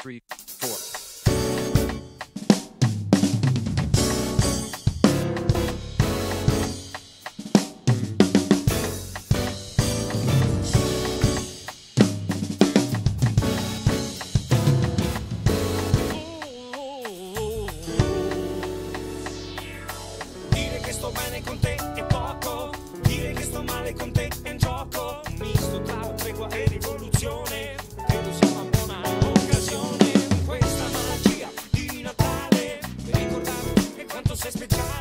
three, four. Oh, oh, oh, dire che sto bene con te just begun.